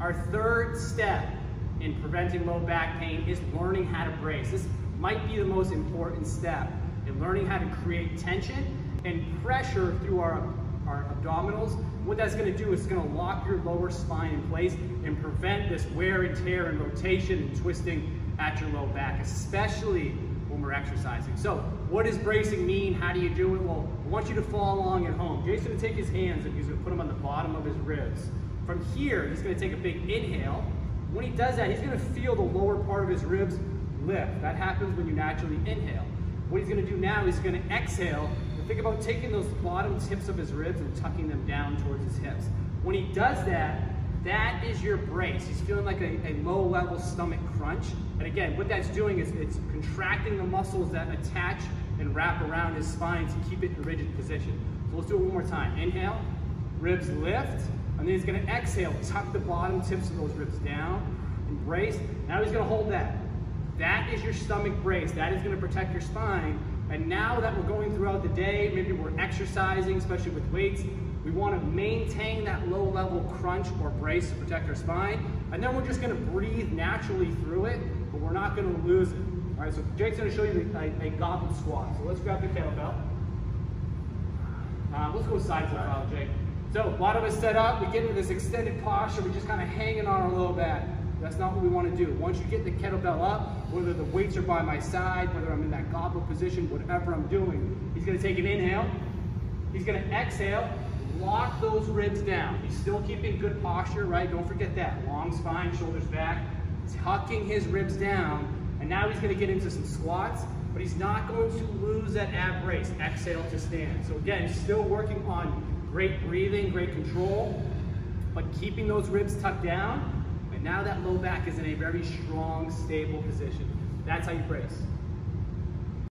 Our third step in preventing low back pain is learning how to brace. This might be the most important step in learning how to create tension and pressure through our, our abdominals. What that's gonna do is gonna lock your lower spine in place and prevent this wear and tear and rotation and twisting at your low back, especially when we're exercising. So what does bracing mean? How do you do it? Well, I want you to follow along at home. Jason take his hands and he's gonna put them on the bottom of his ribs. From here, he's gonna take a big inhale. When he does that, he's gonna feel the lower part of his ribs lift. That happens when you naturally inhale. What he's gonna do now is he's gonna exhale and think about taking those bottom tips of his ribs and tucking them down towards his hips. When he does that, that is your brace. He's feeling like a, a low level stomach crunch. And again, what that's doing is it's contracting the muscles that attach and wrap around his spine to keep it in a rigid position. So let's do it one more time. Inhale, ribs lift, and then he's gonna exhale, tuck the bottom tips of those ribs down, and brace. Now he's gonna hold that. That is your stomach brace. That is gonna protect your spine. And now that we're going throughout the day, maybe we're exercising, especially with weights, we wanna maintain that low level crunch or brace to protect our spine. And then we're just gonna breathe naturally through it, but we're not gonna lose it. All right, so Jake's gonna show you a, a goblet squat. So let's grab the kettlebell. Uh, let's go side profile, Jake. So a lot of us set up, we get into this extended posture, we're just kind of hanging on our low back. That's not what we want to do. Once you get the kettlebell up, whether the weights are by my side, whether I'm in that goblet position, whatever I'm doing, he's going to take an inhale. He's going to exhale, lock those ribs down. He's still keeping good posture, right? Don't forget that. Long spine, shoulders back, He's tucking his ribs down. And now he's going to get into some squats, but he's not going to lose that ab brace. Exhale to stand. So again, still working on great breathing, great control, but keeping those ribs tucked down. And now that low back is in a very strong, stable position. That's how you brace.